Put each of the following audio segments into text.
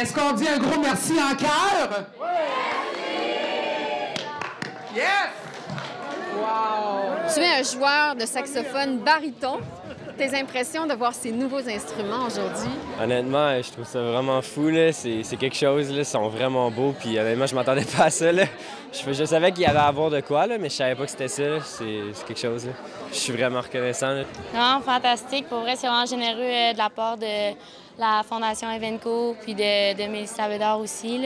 Est-ce qu'on dit un gros merci en cœur? Yes! Wow! Tu es un joueur de saxophone baryton. Tes impressions de voir ces nouveaux instruments aujourd'hui? Honnêtement, je trouve ça vraiment fou. là. C'est quelque chose. Là. Ils sont vraiment beaux. Puis honnêtement, je m'attendais pas à ça. là. Je, je savais qu'il y allait avoir de quoi, là, mais je savais pas que c'était ça. C'est quelque chose. là. Je suis vraiment reconnaissant. là. Vraiment fantastique. Pour vrai, c'est vraiment généreux euh, de la part de la Fondation Evenco puis de, de Mélissa Bédard aussi.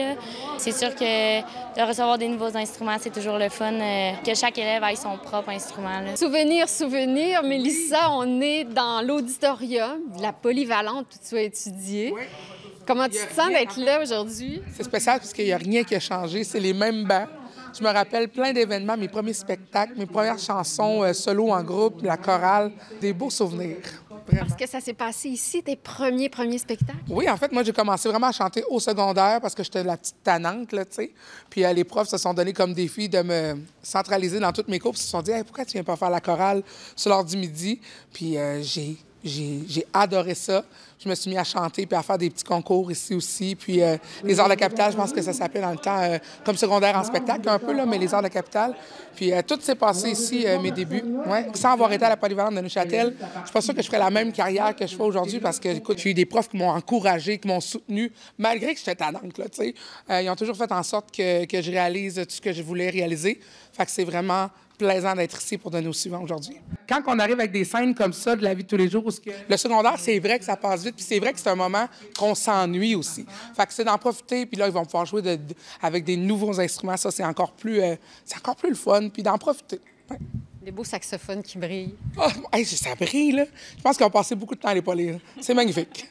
C'est sûr que de recevoir des nouveaux instruments, c'est toujours le fun. euh, que chaque élève ait son propre instrument. là. Souvenir, souvenir. Mélissa, on est dans l'auditorium de la polyvalente où tu as étudié. Comment tu te sens d'être là aujourd'hui? C'est spécial parce qu'il n'y a rien qui a changé. C'est les mêmes bancs. Je me rappelle plein d'événements, mes premiers spectacles, mes premières chansons euh, solo en groupe, la chorale. Des beaux souvenirs. Vraiment. Parce que ça s'est passé ici, tes premiers, premiers spectacles? Oui, en fait, moi, j'ai commencé vraiment à chanter au secondaire parce que j'étais la petite tannante, là, tu sais. Puis euh, les profs se sont donnés comme défi de me centraliser dans toutes mes cours. Puis ils se sont dit, Hey, pourquoi tu viens pas faire la chorale sur l'heure du midi? Puis euh, j'ai, j'ai, adoré ça. Je me suis mis à chanter puis à faire des petits concours ici aussi. Puis euh, les Arts de la Capitale, je pense que ça s'appelait dans le temps euh, comme secondaire en spectacle un peu, là, mais les Arts de la. Puis euh, tout s'est passé ici, mes débuts. Ouais. Sans avoir été à la polyvalente de Neuchâtel, je suis pas sûre que je ferais la même carrière que je fais aujourd'hui parce que, écoute, j'ai eu des profs qui m'ont encouragé, qui m'ont soutenu, malgré que j'étais tannante, là, tu sais. Ils ont toujours fait en sorte que, que je réalise tout ce que je voulais réaliser. Fait que c'est vraiment plaisant d'être ici pour donner au suivant aujourd'hui. Quand on arrive avec des scènes comme ça de la vie de tous les jours, où ce que- le secondaire, c'est vrai que ça passe vite, puis c'est vrai que c'est un moment qu'on s'ennuie aussi. Fait que c'est d'en profiter, puis là, ils vont pouvoir jouer de- de- avec des nouveaux instruments. Ça, c'est encore plus, euh, c'est encore plus le fun, puis d'en profiter. Ouais. Des beaux saxophones qui brillent. Ah, hey, ça brille, là. Je pense qu'ils ont passé beaucoup de temps à les polir. C'est magnifique.